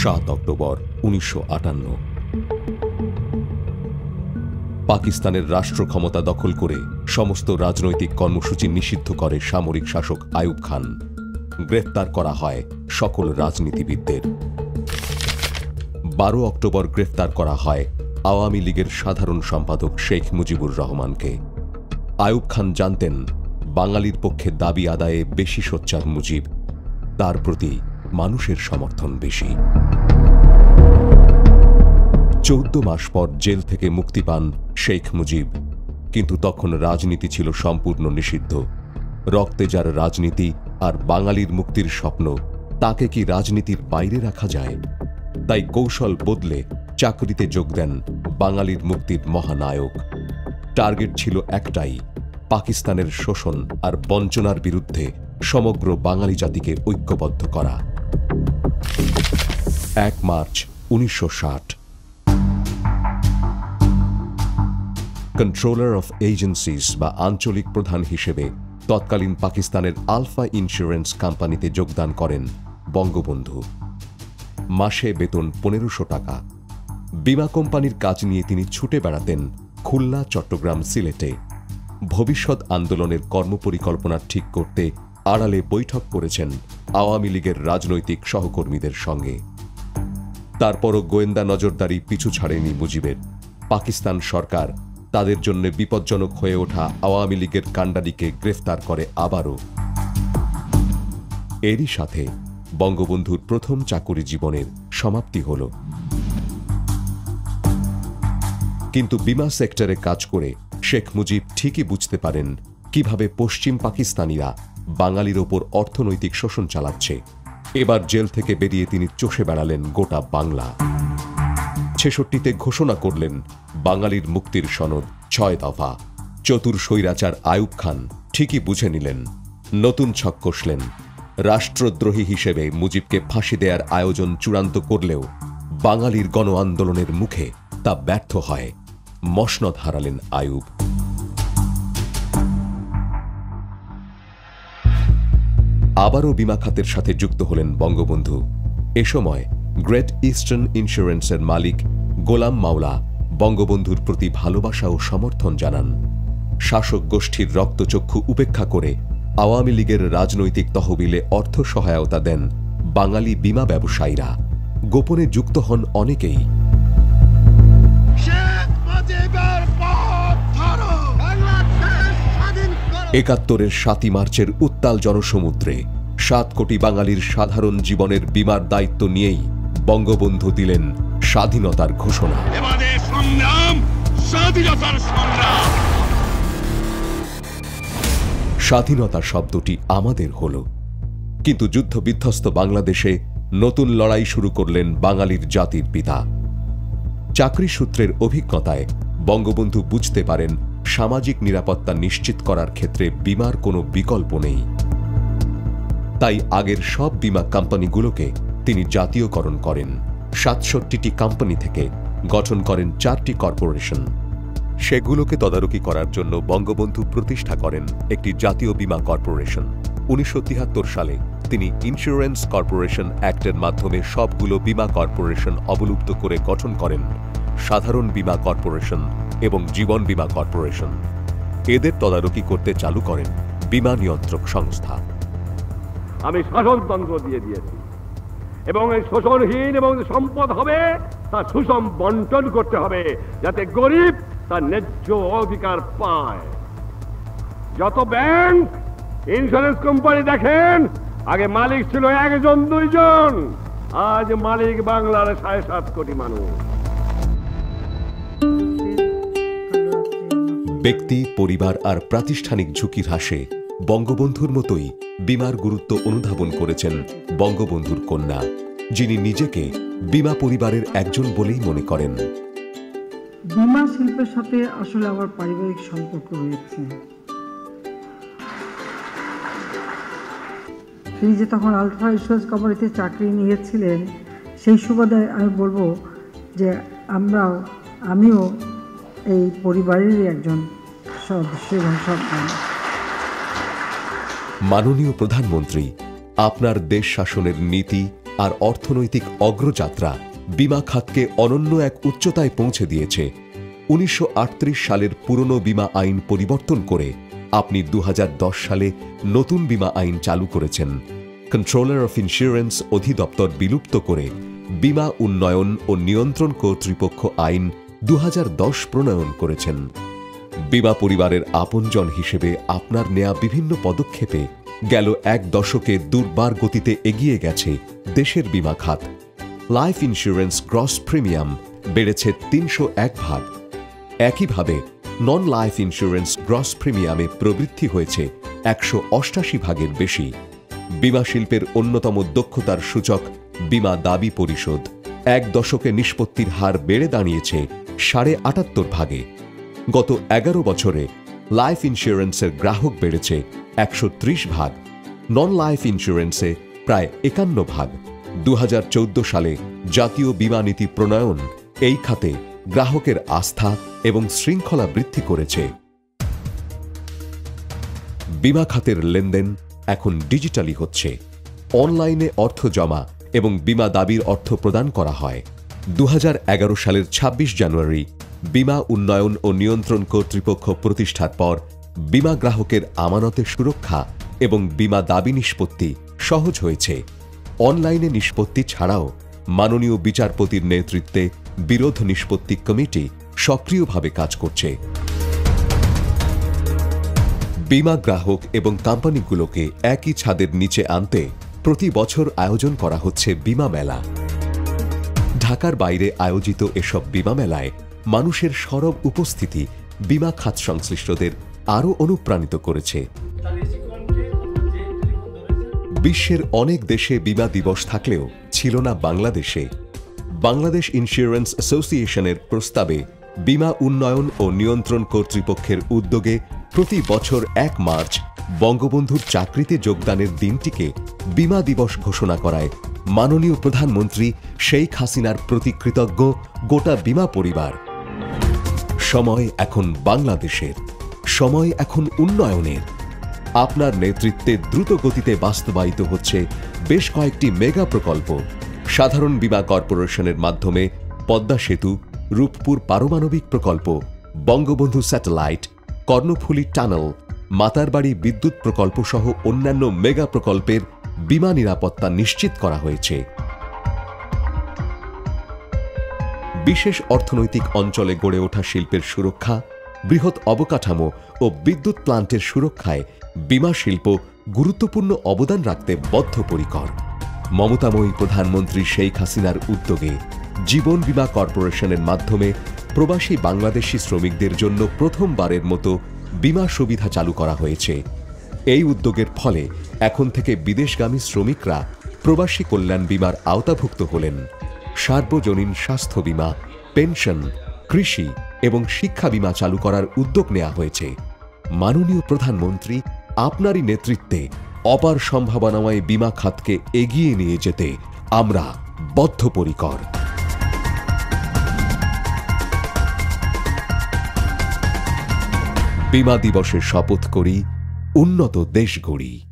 সাত অক্টোবর, উনিশশো আটান্ন। পাকিস্তানের রাষ্ট্র ক্ষমতা দখল করে সমস্ত রাজনৈতিক কর্মসূচি নিষিদ্ধ করে সামরিক শাসক আয়ুব খান। গ্রেফতার করা হয় সকল রাজনীতিবিদদের। বারো অক্টোবর গ্রেফতার করা হয় আওয়ামী লীগের সাধারণ সম্পাদক শেখ মুজিবুর রহমানকে। আয়ুব খান জানতেন, বাঙালির পক্ষে দাবি আদায়ে বেশি সোচ্চার মুজিব। তার প্রতি মানুষের সমর্থন বেশি। চৌদ্দ মাস পর জেল থেকে মুক্তি পান শেখ মুজিব। কিন্তু তখন রাজনীতি ছিল সম্পূর্ণ নিষিদ্ধ। রক্তে যার রাজনীতি আর বাঙালির মুক্তির স্বপ্ন, তাকে কি রাজনীতির বাইরে রাখা যায়? তাই কৌশল বদলে চাকরিতে যোগ দেন বাঙালির মুক্তির মহানায়ক। টার্গেট ছিল একটাই, পাকিস্তানের শোষণ আর বঞ্চনার বিরুদ্ধে সমগ্র বাঙালি জাতিকে ঐক্যবদ্ধ করা। এক মার্চ উনিশশো ষাট। কন্ট্রোলার অফ এজেন্সিস বা আঞ্চলিক প্রধান হিসেবে তৎকালীন পাকিস্তানের আলফা ইন্স্যুরেন্স কোম্পানিতে যোগদান করেন বঙ্গবন্ধু। মাসে বেতন পনেরোশো টাকা। বিমা কোম্পানির কাজ নিয়ে তিনি ছুটে বেড়াতেন খুলনা, চট্টগ্রাম, সিলেটে। ভবিষ্যৎ আন্দোলনের কর্মপরিকল্পনা ঠিক করতে আড়ালে বৈঠক করেছেন আওয়ামী লীগের রাজনৈতিক সহকর্মীদের সঙ্গে। তারপরও গোয়েন্দা নজরদারি পিছু ছাড়েনি মুজিবের। পাকিস্তান সরকার তাদের জন্য বিপজ্জনক হয়ে ওঠা আওয়ামী লীগের কাণ্ডারিকে গ্রেফতার করে আবারও। এরই সাথে বঙ্গবন্ধুর প্রথম চাকুরি জীবনের সমাপ্তি হল। কিন্তু বিমা সেক্টরে কাজ করে শেখ মুজিব ঠিকই বুঝতে পারেন কীভাবে পশ্চিম পাকিস্তানিরা বাঙালির ওপর অর্থনৈতিক শোষণ চালাচ্ছে। এবার জেল থেকে বেরিয়ে তিনি চষে বেড়ালেন গোটা বাংলা। ছেষট্টিতে ঘোষণা করলেন, বাঙালির মুক্তির সনদ ছয় দফা। চতুর স্বৈরাচার আয়ুব খান ঠিকই বুঝে নিলেন। নতুন ছক কষলেন। রাষ্ট্রদ্রোহী হিসেবে মুজিবকে ফাঁসি দেওয়ার আয়োজন চূড়ান্ত করলেও বাঙালির গণ আন্দোলনের মুখে তা ব্যর্থ হয়। মসনদ হারালেন আয়ুব। আবারও বিমা খাতের সাথে যুক্ত হলেন বঙ্গবন্ধু। এ সময় গ্রেট ইস্টার্ন ইন্স্যুরেন্সের মালিক গোলাম মাওলা বঙ্গবন্ধুর প্রতি ভালোবাসা ও সমর্থন জানান। শাসক গোষ্ঠীর রক্তচক্ষু উপেক্ষা করে আওয়ামী লীগের রাজনৈতিক তহবিলে অর্থ সহায়তা দেন বাঙালি বিমা ব্যবসায়ীরা। গোপনে যুক্ত হন অনেকেই। একাত্তরের সাতই মার্চের উত্তাল জনসমুদ্রে সাত কোটি বাঙালির সাধারণ জীবনের বিমার দায়িত্ব নিয়েই বঙ্গবন্ধু দিলেন স্বাধীনতার ঘোষণা। স্বাধীনতা শব্দটি আমাদের হল। কিন্তু যুদ্ধ বিধ্বস্ত বাংলাদেশে নতুন লড়াই শুরু করলেন বাঙালির জাতির পিতা। চাকরি সূত্রের অভিজ্ঞতায় বঙ্গবন্ধু বুঝতে পারেন সামাজিক নিরাপত্তা নিশ্চিত করার ক্ষেত্রে বিমার কোনো বিকল্প নেই। তাই আগের সব বিমা কোম্পানিগুলোকে তিনি জাতীয়করণ করেন। সাতষট্টিটি কোম্পানি থেকে গঠন করেন চারটি কর্পোরেশন। সেগুলোকে তদারকি করার জন্য বঙ্গবন্ধু প্রতিষ্ঠা করেন একটি জাতীয় বিমা কর্পোরেশন। উনিশশো তিয়াত্তর সালে তিনি ইন্স্যুরেন্স কর্পোরেশন অ্যাক্টের মাধ্যমে সবগুলো বিমা কর্পোরেশন অবলুপ্ত করে গঠন করেন। সাধারণ বিমা কর্পোরেশন এবং জীবন বিমা কর্পোরেশন। এদের তদারকি করতে চালু করেন বিমা নিয়ন্ত্রক সংস্থা। আমি শাসনতন্ত্র দিয়ে দিয়েছি। এবং এই শোষণহীন এবং সম্পদ হবে, তা সুষম বন্টন করতে হবে, যাতে গরিব তার ন্যায্য অধিকার পায়। যত ব্যাংক ইন্স্যুরেন্স কোম্পানি দেখেন, আগে মালিক ছিল একজন, দুইজন। আজ মালিক বাংলার সাড়ে সাত কোটি মানুষ। ব্যক্তি, পরিবার আর প্রাতিষ্ঠানিক ঝুঁকি হ্রাসে বঙ্গবন্ধুর মতোই বিমার গুরুত্ব অনুধাবন করেছেন বঙ্গবন্ধুর কন্যা, যিনি নিজেকে বিমা পরিবারের একজন বলেই মনে করেন। বিমা শিল্পের সাথে আসলে আমার পারিবারিক সম্পর্ক রয়েছে। তিনি যে তখন আলট্রা ইন্স্যুরেন্স কোম্পানিতে চাকরি নিয়েছিলেন, সেই সুবাদে আমি বলব যে আমরাও, আমিও এই পরিবারেরই একজন সদস্য এবং সন্তান। মাননীয় প্রধানমন্ত্রী, আপনার দেশ শাসনের নীতি আর অর্থনৈতিক অগ্রযাত্রা বিমা খাতকে অনন্য এক উচ্চতায় পৌঁছে দিয়েছে। উনিশশো আটত্রিশ সালের পুরনো বিমা আইন পরিবর্তন করে আপনি দু হাজার দশ সালে নতুন বিমা আইন চালু করেছেন। কন্ট্রোলার অফ ইন্স্যুরেন্স অধিদপ্তর বিলুপ্ত করে বিমা উন্নয়ন ও নিয়ন্ত্রণ কর্তৃপক্ষ আইন দু প্রণয়ন করেছেন। বিমা পরিবারের আপনজন হিসেবে আপনার নেয়া বিভিন্ন পদক্ষেপে গেল এক দশকে দুর্বার গতিতে এগিয়ে গেছে দেশের বিমা খাত। লাইফ ইন্স্যুরেন্স গ্রস প্রিমিয়াম বেড়েছে তিনশো এক ভাগ। একইভাবে নন লাইফ ইন্স্যুরেন্স গ্রস প্রিমিয়ামে প্রবৃদ্ধি হয়েছে একশো অষ্টাশি ভাগের বেশি। বিমা শিল্পের অন্যতম দক্ষতার সূচক বিমা দাবি পরিশোধ। এক দশকে নিষ্পত্তির হার বেড়ে দাঁড়িয়েছে সাড়ে আটাত্তর ভাগে। গত এগারো বছরে লাইফ ইন্স্যুরেন্সের গ্রাহক বেড়েছে একশো ত্রিশ ভাগ নন লাইফ ইন্স্যুরেন্সে প্রায় একান্ন ভাগ। দু হাজার চৌদ্দ সালে জাতীয় বিমা নীতি প্রণয়ন এই খাতে গ্রাহকের আস্থা এবং শৃঙ্খলা বৃদ্ধি করেছে। বিমা খাতের লেনদেন এখন ডিজিটালি হচ্ছে। অনলাইনে অর্থ জমা এবং বিমা দাবির অর্থ প্রদান করা হয়। দু হাজার এগারো সালের ২৬ জানুয়ারি বিমা উন্নয়ন ও নিয়ন্ত্রণ কর্তৃপক্ষ প্রতিষ্ঠার পর বিমা গ্রাহকের আমানতের সুরক্ষা এবং বিমা দাবি নিষ্পত্তি সহজ হয়েছে। অনলাইনে নিষ্পত্তি ছাড়াও মাননীয় বিচারপতির নেতৃত্বে বিরোধ নিষ্পত্তি কমিটি সক্রিয়ভাবে কাজ করছে। বিমা গ্রাহক এবং কোম্পানিগুলোকে একই ছাদের নিচে আনতে প্রতি বছর আয়োজন করা হচ্ছে বিমা মেলা। ঢাকার বাইরে আয়োজিত এসব বিমা মেলায় মানুষের সরব উপস্থিতি বিমা খাত সংশ্লিষ্টদের আরও অনুপ্রাণিত করেছে। বিশ্বের অনেক দেশে বিমা দিবস থাকলেও ছিল না বাংলাদেশে। বাংলাদেশ ইন্স্যুরেন্স অ্যাসোসিয়েশনের প্রস্তাবে বিমা উন্নয়ন ও নিয়ন্ত্রণ কর্তৃপক্ষের উদ্যোগে প্রতি বছর এক মার্চ বঙ্গবন্ধুর চাকরিতে যোগদানের দিনটিকে বিমা দিবস ঘোষণা করায় মাননীয় প্রধানমন্ত্রী শেখ হাসিনার প্রতি কৃতজ্ঞ গোটা বিমা পরিবার। সময় এখন বাংলাদেশের, সময় এখন উন্নয়নের। আপনার নেতৃত্বে দ্রুত গতিতে বাস্তবায়িত হচ্ছে বেশ কয়েকটি মেগা প্রকল্প। সাধারণ বীমা কর্পোরেশনের মাধ্যমে পদ্মা সেতু, রূপপুর পারমাণবিক প্রকল্প, বঙ্গবন্ধু স্যাটেলাইট, কর্ণফুলী টানেল, মাতারবাড়ি বিদ্যুৎ প্রকল্প সহ অন্যান্য মেগা প্রকল্পের বিমা নিরাপত্তা নিশ্চিত করা হয়েছে। বিশেষ অর্থনৈতিক অঞ্চলে গড়ে ওঠা শিল্পের সুরক্ষা, বৃহৎ অবকাঠামো ও বিদ্যুৎ প্লান্টের সুরক্ষায় বিমা শিল্প গুরুত্বপূর্ণ অবদান রাখতে বদ্ধপরিকর। মমতাময়ী প্রধানমন্ত্রী শেখ হাসিনার উদ্যোগে জীবন বীমা কর্পোরেশনের মাধ্যমে প্রবাসী বাংলাদেশি শ্রমিকদের জন্য প্রথমবারের মতো বিমা সুবিধা চালু করা হয়েছে। এই উদ্যোগের ফলে এখন থেকে বিদেশগামী শ্রমিকরা প্রবাসী কল্যাণ বীমার আওতাভুক্ত হলেন। সার্বজনীন স্বাস্থ্য বীমা, পেনশন, কৃষি এবং শিক্ষা বীমা চালু করার উদ্যোগ নেওয়া হয়েছে। মাননীয় প্রধানমন্ত্রী আপনারই নেতৃত্বে অপার সম্ভাবনাময় বিমা খাতকে এগিয়ে নিয়ে যেতে আমরা বদ্ধপরিকর। বিমা দিবসে শপথ করি, উন্নত দেশ গড়ি।